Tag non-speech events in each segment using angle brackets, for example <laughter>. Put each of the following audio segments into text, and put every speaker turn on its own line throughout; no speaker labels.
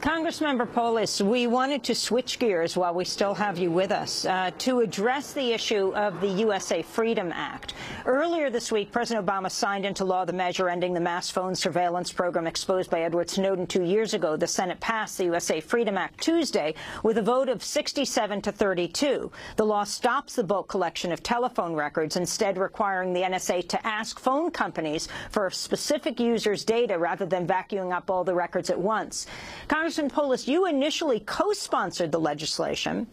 Congressmember Polis, we wanted to switch gears while we still have you with us uh, to address the issue of the USA Freedom Act. Earlier this week, President Obama signed into law the measure ending the mass phone surveillance program exposed by Edward Snowden two years ago. The Senate passed the USA Freedom Act Tuesday with a vote of 67 to 32. The law stops the bulk collection of telephone records, instead requiring the NSA to ask phone companies for specific users' data rather than vacuuming up all the records at once. Congress Congressman Polis, you initially co-sponsored the legislation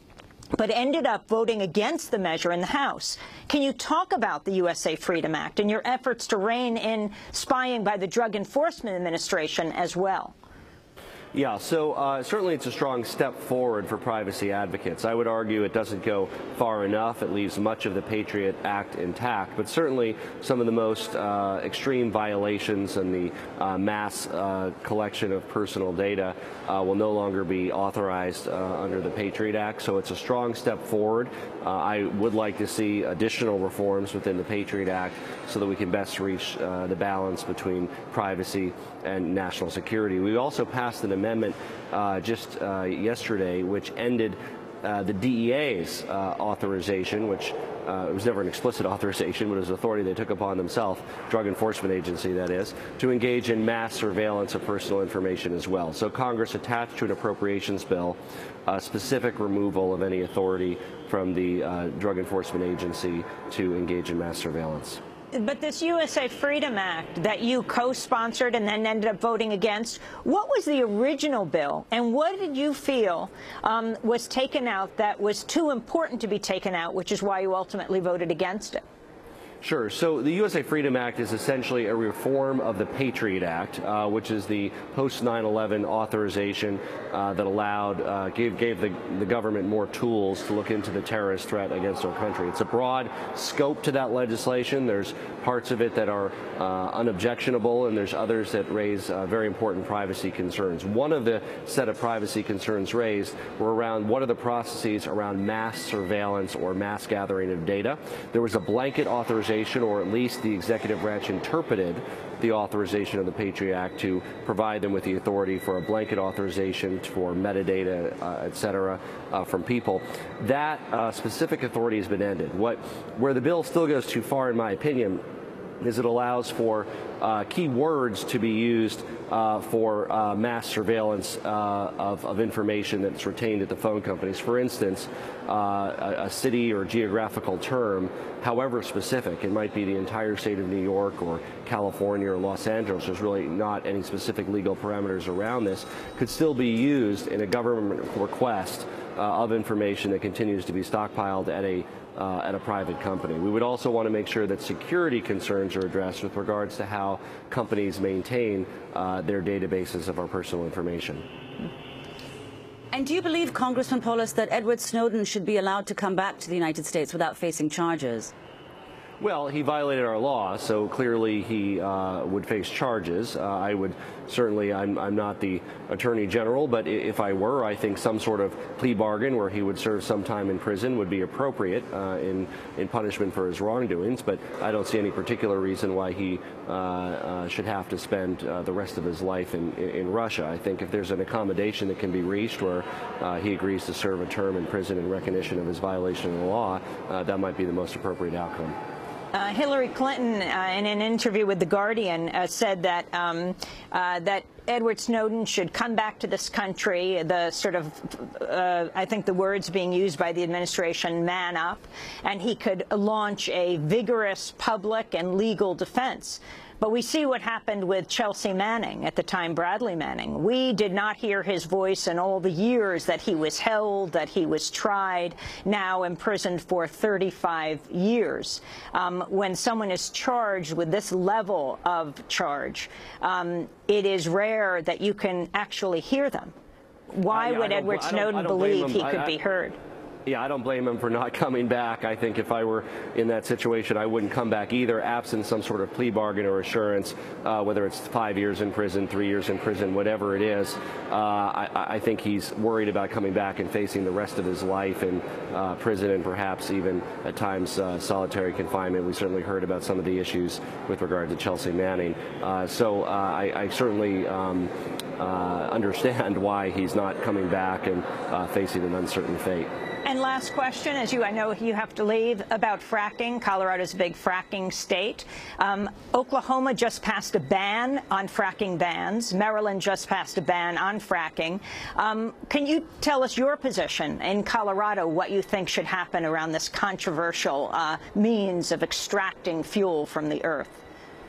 but ended up voting against the measure in the House. Can you talk about the USA Freedom Act and your efforts to rein in spying by the Drug Enforcement Administration as well?
Yeah, so uh, certainly it's a strong step forward for privacy advocates. I would argue it doesn't go far enough. It leaves much of the Patriot Act intact, but certainly some of the most uh, extreme violations and the uh, mass uh, collection of personal data uh, will no longer be authorized uh, under the Patriot Act. So it's a strong step forward. I would like to see additional reforms within the Patriot Act so that we can best reach the balance between privacy and national security. We also passed an amendment amendment uh, just uh, yesterday, which ended uh, the DEA's uh, authorization, which uh, it was never an explicit <laughs> authorization, but it was authority they took upon themselves, Drug Enforcement Agency that is, to engage in mass surveillance of personal information as well. So Congress attached to an appropriations bill a specific removal of any authority from the uh, Drug Enforcement Agency to engage in mass surveillance.
But this USA Freedom Act that you co-sponsored and then ended up voting against, what was the original bill, and what did you feel um, was taken out that was too important to be taken out, which is why you ultimately voted against it?
Sure. So the USA Freedom Act is essentially a reform of the Patriot Act, uh, which is the post 9/11 authorization uh, that allowed uh, gave gave the, the government more tools to look into the terrorist threat against our country. It's a broad scope to that legislation. There's parts of it that are uh, unobjectionable, and there's others that raise uh, very important privacy concerns. One of the set of privacy concerns raised were around what are the processes around mass surveillance or mass gathering of data. There was a blanket authorization authorization, or at least the executive branch interpreted the authorization of the Patriot Act to provide them with the authority for a blanket authorization for metadata, uh, et cetera, uh, from people. That uh, specific authority has been ended. What, where the bill still goes too far, in my opinion, is it allows for uh, key words to be used uh, for uh, mass surveillance uh, of, of, information that's retained at the phone companies. For instance, uh, a, a, city or geographical term, however specific, it might be the entire state of New York or California or Los Angeles, there's really not any specific legal parameters around this, could still be used in a government request of information that continues to be stockpiled at a uh, at a private company. We would also want to make sure that security concerns are addressed with regards to how companies maintain uh, their databases of our personal information.
And do you believe, Congressman Polis, that Edward Snowden should be allowed to come back to the United States without facing charges?
Well, he violated our law, so clearly he uh, would face charges. Uh, I would certainly, I'm, I'm, not the attorney general, but if I were, I think some sort of plea bargain where he would serve some time in prison would be appropriate uh, in, in punishment for his wrongdoings. But I don't see any particular reason why he uh, uh, should have to spend uh, the rest of his life in, in, Russia. I think if there's an accommodation that can be reached where he agrees to serve a term in prison in recognition of his violation of the law, that might be the most appropriate outcome.
Uh, Hillary Clinton, uh, in an interview with The Guardian, uh, said that um, that Edward Snowden should come back to this country. The sort of, uh, I think the words being used by the administration, man up, and he could launch a vigorous public and legal defense. But we see what happened with Chelsea Manning, at the time Bradley Manning. We did not hear his voice in all the years that he was held, that he was tried, now imprisoned for 35 years. Um, when someone is charged with this level of charge, um, it is rare that you can actually hear them. Why would Edward Snowden believe he could I, be heard?
Yeah, I don't blame him for not <laughs> coming back. I think if I were in that situation, I wouldn't come back either, absent some sort of plea bargain or assurance, uh, whether it's five years in prison, three years in prison, whatever it is. Uh, I, I, think he's worried about coming back and facing the rest of his life in uh, prison and perhaps even at times uh, solitary confinement. We certainly heard about some of the issues with regard to Chelsea Manning. Uh, so uh, I, I, certainly um, understand <laughs> why he's not coming back and facing an uncertain fate.
And last question, as you, I know you have to leave, about fracking. Colorado's a big fracking state. Um, Oklahoma just passed a ban on fracking bans. Maryland just passed a ban on fracking. Um, can you tell us your position in Colorado, what you think should happen around this controversial uh, means of extracting fuel from the earth?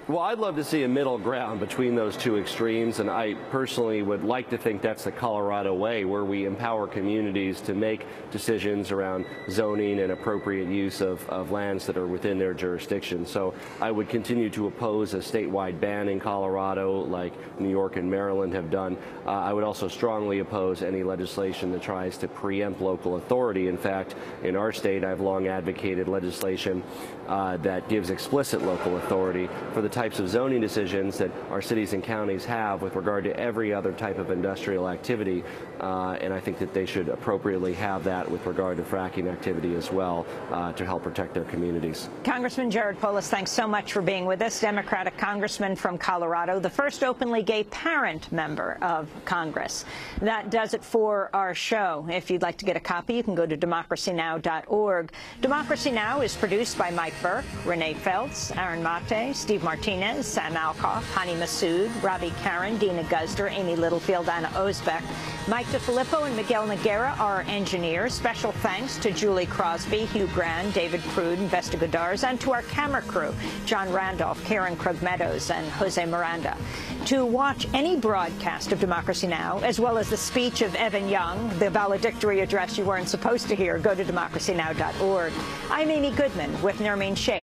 Well, I'd love to see a middle ground between those two extremes, and I personally would like to think that's the Colorado way, where we empower communities to make decisions around zoning and appropriate use of, of lands that are within their jurisdiction. So I would continue to oppose a statewide ban in Colorado, like New York and Maryland have done. Uh, I would also strongly oppose any legislation that tries to preempt local authority. In fact, in our state, I've long advocated legislation uh, that gives explicit local authority for the types of zoning decisions that our cities and counties have with regard to every other type of industrial activity. Uh, and I think that they should appropriately have that with regard to fracking activity as well uh, to help protect their communities.
Congressman Jared Polis, thanks so much for being with us. Democratic congressman from Colorado, the first openly gay parent member of Congress. That does it for our show. If you'd like to get a copy, you can go to democracynow.org. Democracy Now! is produced by Mike Burke, Renee Feltz, Aaron Mate, Steve Martinez, Martinez, Sam Alcoff, Hany Massoud, Robby Karran, Deena Guzder, Amy Littlefield, Anna Özbek. Mike DeFilippo and Miguel Nogueira are our engineers. Special thanks to Julie Crosby, Hugh Grand, David Prude, and Vesta Goodarz, and to our camera crew, John Randolph, Karen Krug Meadows, and Jose Miranda. To watch any broadcast of Democracy Now!, as well as the speech of Evan Young, the valedictory address you weren't supposed to hear, go to democracynow.org. I'm Amy Goodman with Nermeen Shaikh.